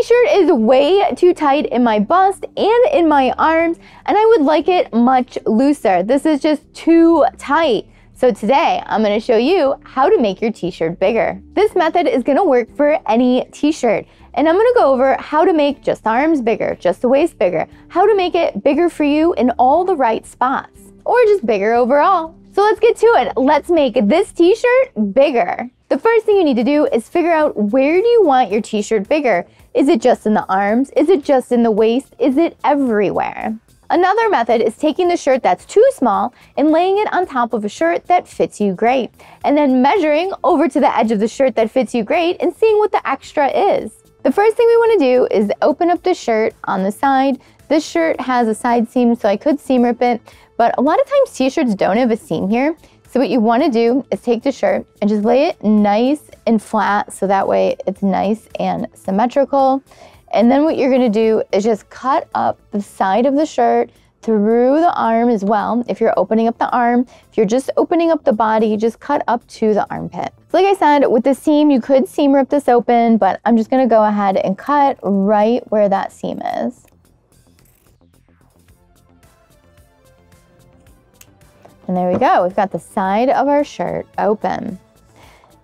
t-shirt is way too tight in my bust and in my arms, and I would like it much looser. This is just too tight. So today I'm gonna show you how to make your t-shirt bigger. This method is gonna work for any t-shirt. And I'm gonna go over how to make just arms bigger, just the waist bigger, how to make it bigger for you in all the right spots, or just bigger overall. So let's get to it. Let's make this t-shirt bigger. The first thing you need to do is figure out where do you want your t-shirt bigger? Is it just in the arms? Is it just in the waist? Is it everywhere? Another method is taking the shirt that's too small and laying it on top of a shirt that fits you great, and then measuring over to the edge of the shirt that fits you great and seeing what the extra is. The first thing we want to do is open up the shirt on the side. This shirt has a side seam, so I could seam rip it, but a lot of times t-shirts don't have a seam here. So what you want to do is take the shirt and just lay it nice and flat so that way it's nice and symmetrical. And then what you're going to do is just cut up the side of the shirt through the arm as well. If you're opening up the arm, if you're just opening up the body, just cut up to the armpit. So like I said, with the seam, you could seam rip this open, but I'm just gonna go ahead and cut right where that seam is. And there we go, we've got the side of our shirt open.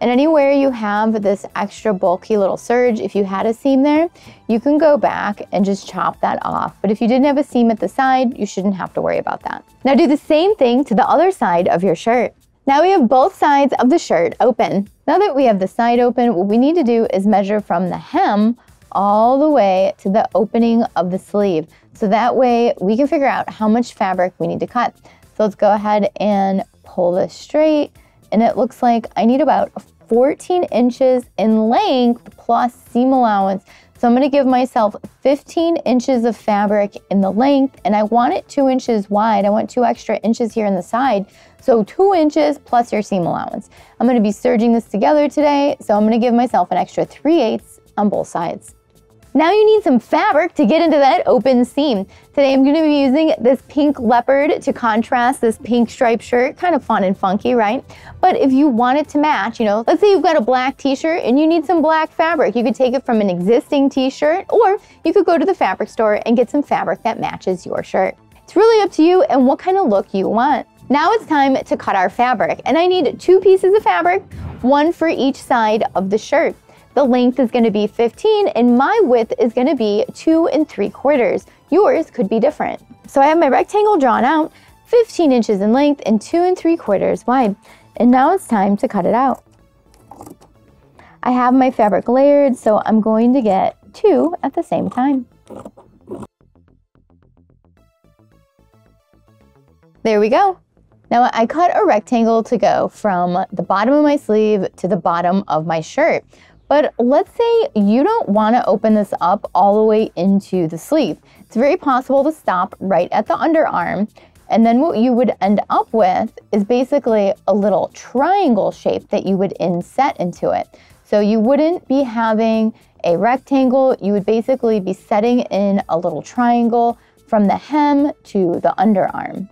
And anywhere you have this extra bulky little serge, if you had a seam there, you can go back and just chop that off. But if you didn't have a seam at the side, you shouldn't have to worry about that. Now do the same thing to the other side of your shirt. Now we have both sides of the shirt open. Now that we have the side open, what we need to do is measure from the hem all the way to the opening of the sleeve. So that way we can figure out how much fabric we need to cut. So let's go ahead and pull this straight. And it looks like I need about 14 inches in length plus seam allowance. So I'm gonna give myself 15 inches of fabric in the length and I want it two inches wide. I want two extra inches here in the side. So two inches plus your seam allowance. I'm gonna be serging this together today. So I'm gonna give myself an extra 3 eighths on both sides. Now you need some fabric to get into that open seam. Today I'm gonna be using this pink leopard to contrast this pink striped shirt. Kind of fun and funky, right? But if you want it to match, you know, let's say you've got a black t-shirt and you need some black fabric. You could take it from an existing t-shirt or you could go to the fabric store and get some fabric that matches your shirt. It's really up to you and what kind of look you want. Now it's time to cut our fabric and I need two pieces of fabric, one for each side of the shirt. The length is gonna be 15 and my width is gonna be two and three quarters. Yours could be different. So I have my rectangle drawn out, 15 inches in length and two and three quarters wide. And now it's time to cut it out. I have my fabric layered, so I'm going to get two at the same time. There we go. Now I cut a rectangle to go from the bottom of my sleeve to the bottom of my shirt. But let's say you don't want to open this up all the way into the sleeve. It's very possible to stop right at the underarm. And then what you would end up with is basically a little triangle shape that you would inset into it. So you wouldn't be having a rectangle, you would basically be setting in a little triangle from the hem to the underarm.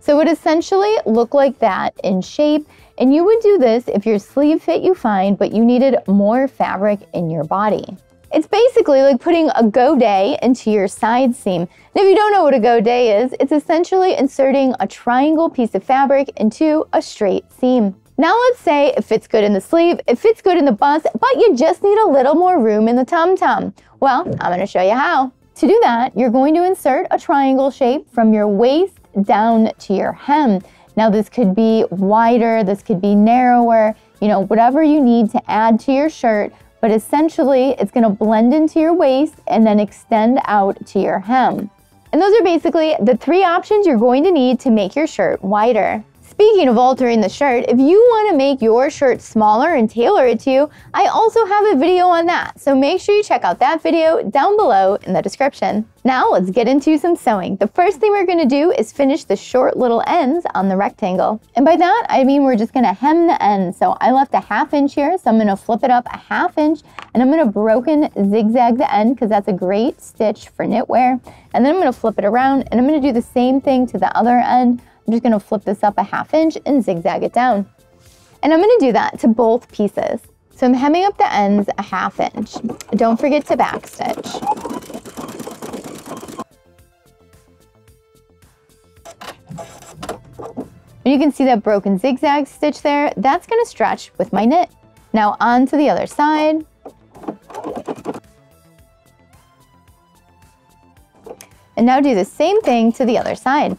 So it essentially look like that in shape and you would do this if your sleeve fit you fine, but you needed more fabric in your body. It's basically like putting a godet into your side seam. And if you don't know what a godet is, it's essentially inserting a triangle piece of fabric into a straight seam. Now let's say it fits good in the sleeve, it fits good in the bust, but you just need a little more room in the tum-tum. Well, I'm gonna show you how. To do that, you're going to insert a triangle shape from your waist down to your hem. Now this could be wider, this could be narrower, you know, whatever you need to add to your shirt, but essentially it's gonna blend into your waist and then extend out to your hem. And those are basically the three options you're going to need to make your shirt wider. Speaking of altering the shirt, if you want to make your shirt smaller and tailor it to you, I also have a video on that. So make sure you check out that video down below in the description. Now let's get into some sewing. The first thing we're going to do is finish the short little ends on the rectangle. And by that, I mean we're just going to hem the ends. So I left a half inch here, so I'm going to flip it up a half inch and I'm going to broken zigzag the end because that's a great stitch for knitwear. And then I'm going to flip it around and I'm going to do the same thing to the other end. I'm just gonna flip this up a half inch and zigzag it down. And I'm gonna do that to both pieces. So I'm hemming up the ends a half inch. Don't forget to backstitch. And you can see that broken zigzag stitch there, that's gonna stretch with my knit. Now on to the other side. And now do the same thing to the other side.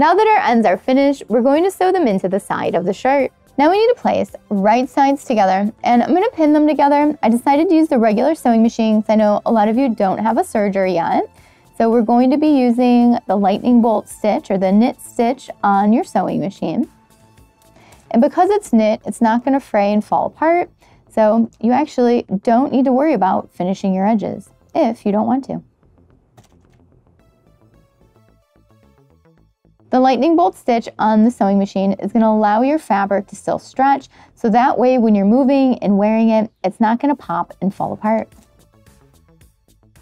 Now that our ends are finished, we're going to sew them into the side of the shirt. Now we need to place right sides together and I'm gonna pin them together. I decided to use the regular sewing machine because I know a lot of you don't have a serger yet. So we're going to be using the lightning bolt stitch or the knit stitch on your sewing machine. And because it's knit, it's not gonna fray and fall apart. So you actually don't need to worry about finishing your edges if you don't want to. The lightning bolt stitch on the sewing machine is going to allow your fabric to still stretch, so that way when you're moving and wearing it, it's not going to pop and fall apart.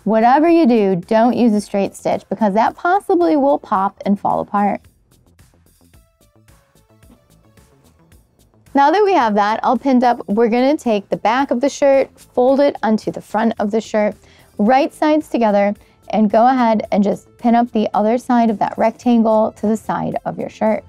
Whatever you do, don't use a straight stitch because that possibly will pop and fall apart. Now that we have that all pinned up, we're gonna take the back of the shirt, fold it onto the front of the shirt, right sides together, and go ahead and just pin up the other side of that rectangle to the side of your shirt.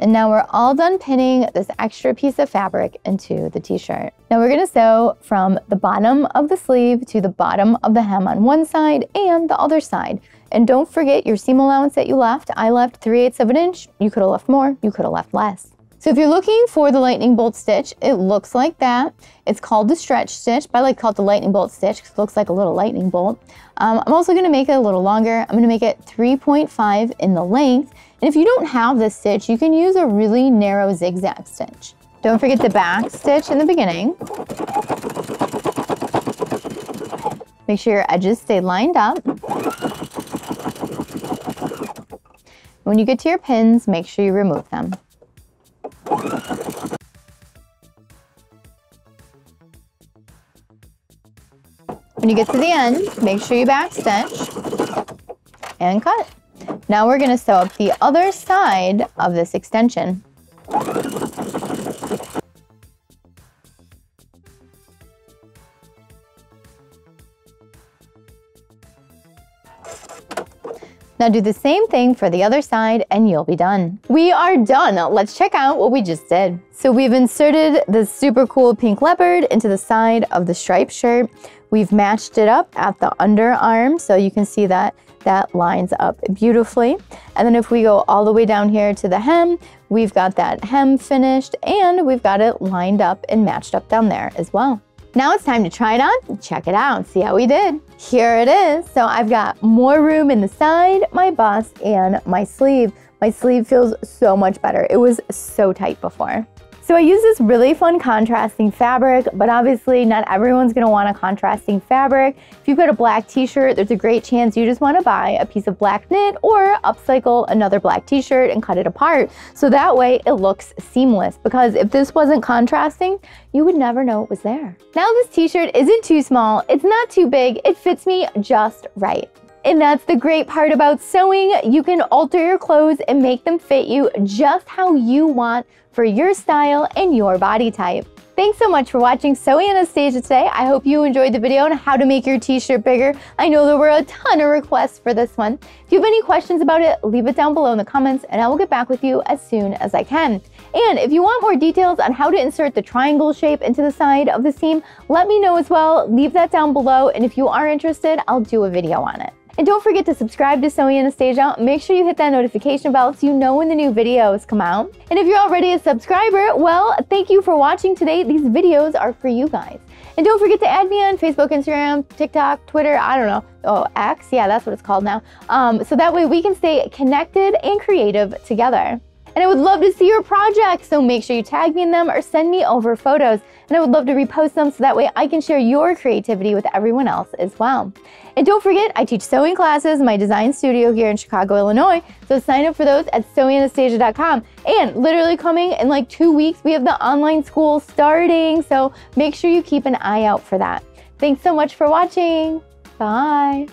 And now we're all done pinning this extra piece of fabric into the t-shirt. Now we're gonna sew from the bottom of the sleeve to the bottom of the hem on one side and the other side. And don't forget your seam allowance that you left. I left 3 eighths of an inch. You could have left more, you could have left less. So if you're looking for the lightning bolt stitch, it looks like that. It's called the stretch stitch, but I like to call it the lightning bolt stitch because it looks like a little lightning bolt. Um, I'm also gonna make it a little longer. I'm gonna make it 3.5 in the length. And if you don't have this stitch, you can use a really narrow zigzag stitch. Don't forget the back stitch in the beginning. Make sure your edges stay lined up. When you get to your pins, make sure you remove them. When you get to the end, make sure you backstitch and cut. Now we're gonna sew up the other side of this extension. Now do the same thing for the other side and you'll be done. We are done. Let's check out what we just did. So we've inserted the super cool pink leopard into the side of the striped shirt. We've matched it up at the underarm so you can see that that lines up beautifully. And then if we go all the way down here to the hem, we've got that hem finished and we've got it lined up and matched up down there as well. Now it's time to try it on, check it out, see how we did. Here it is. So I've got more room in the side, my bust, and my sleeve. My sleeve feels so much better. It was so tight before. So I use this really fun contrasting fabric, but obviously not everyone's gonna want a contrasting fabric. If you've got a black t-shirt, there's a great chance you just wanna buy a piece of black knit or upcycle another black t-shirt and cut it apart. So that way it looks seamless because if this wasn't contrasting, you would never know it was there. Now this t-shirt isn't too small, it's not too big, it fits me just right. And that's the great part about sewing. You can alter your clothes and make them fit you just how you want for your style and your body type. Thanks so much for watching Sew Anastasia today. I hope you enjoyed the video on how to make your t-shirt bigger. I know there were a ton of requests for this one. If you have any questions about it, leave it down below in the comments and I will get back with you as soon as I can. And if you want more details on how to insert the triangle shape into the side of the seam, let me know as well. Leave that down below and if you are interested, I'll do a video on it. And don't forget to subscribe to Sew Anastasia. Make sure you hit that notification bell so you know when the new videos come out. And if you're already a subscriber, well, thank you for watching today. These videos are for you guys. And don't forget to add me on Facebook, Instagram, TikTok, Twitter, I don't know. Oh, X? Yeah, that's what it's called now. Um, so that way we can stay connected and creative together. And I would love to see your projects, so make sure you tag me in them or send me over photos. And I would love to repost them so that way I can share your creativity with everyone else as well. And don't forget, I teach sewing classes in my design studio here in Chicago, Illinois. So sign up for those at sewanastasia.com. And literally coming in like two weeks, we have the online school starting. So make sure you keep an eye out for that. Thanks so much for watching. Bye.